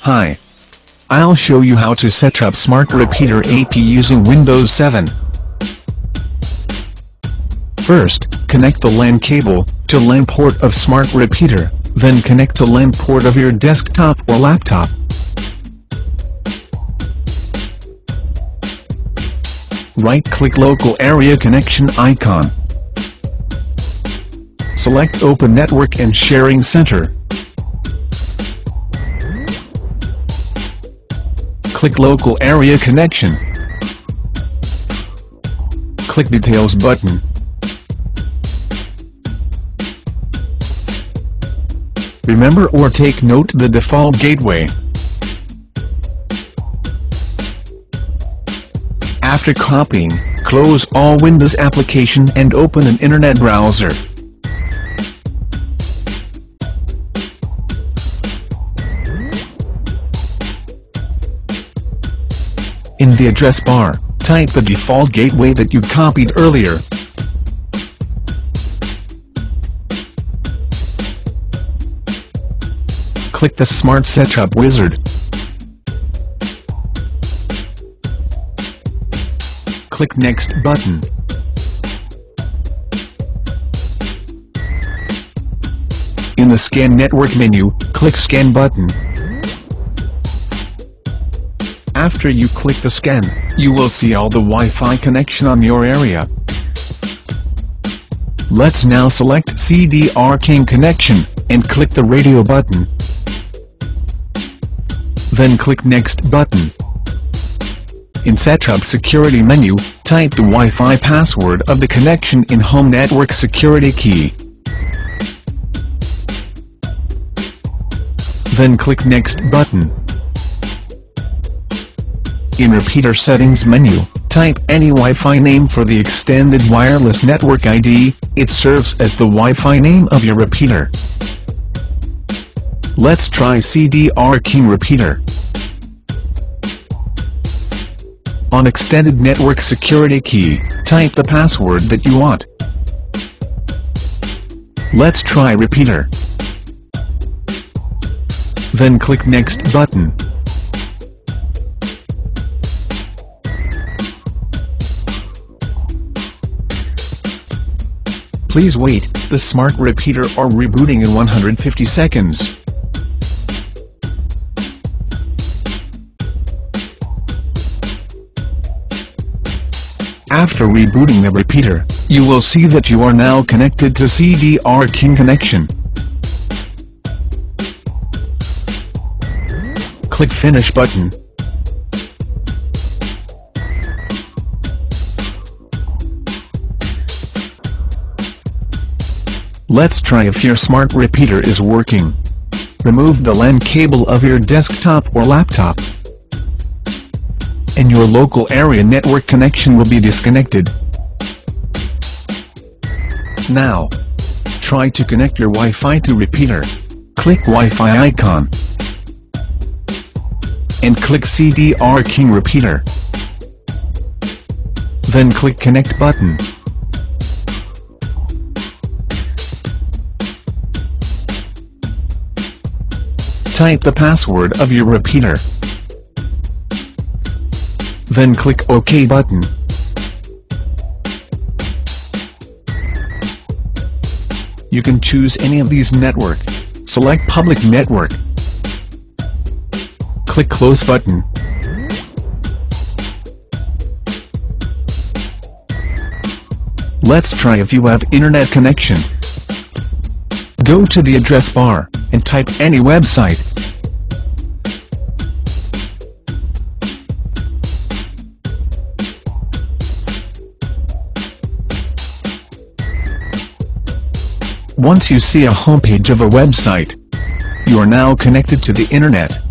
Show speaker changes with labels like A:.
A: Hi. I'll show you how to set up Smart Repeater AP using Windows 7. First, connect the LAN cable to LAN port of Smart Repeater, then connect to LAN port of your desktop or laptop. Right-click Local Area Connection icon. Select Open Network and Sharing Center. Click Local Area Connection. Click Details button. Remember or take note the default gateway. After copying, close all Windows application and open an internet browser. The address bar, type the default gateway that you copied earlier. Click the Smart Setup wizard. Click Next button. In the Scan Network menu, click Scan button. After you click the scan, you will see all the Wi-Fi connection on your area. Let's now select CDR King connection, and click the radio button. Then click Next button. In Setup Security menu, type the Wi-Fi password of the connection in Home Network Security key. Then click Next button. In Repeater Settings menu, type any Wi-Fi name for the extended wireless network ID, it serves as the Wi-Fi name of your repeater. Let's try CDR King Repeater. On Extended Network Security key, type the password that you want. Let's try Repeater. Then click Next button. Please wait, the smart repeater are rebooting in 150 seconds. After rebooting the repeater, you will see that you are now connected to CDR King connection. Click Finish button. Let's try if your smart repeater is working. Remove the LAN cable of your desktop or laptop. And your local area network connection will be disconnected. Now, try to connect your Wi-Fi to repeater. Click Wi-Fi icon. And click CDR King repeater. Then click Connect button. Type the password of your repeater. Then click OK button. You can choose any of these network. Select public network. Click close button. Let's try if you have internet connection. Go to the address bar and type any website. Once you see a homepage of a website, you are now connected to the internet.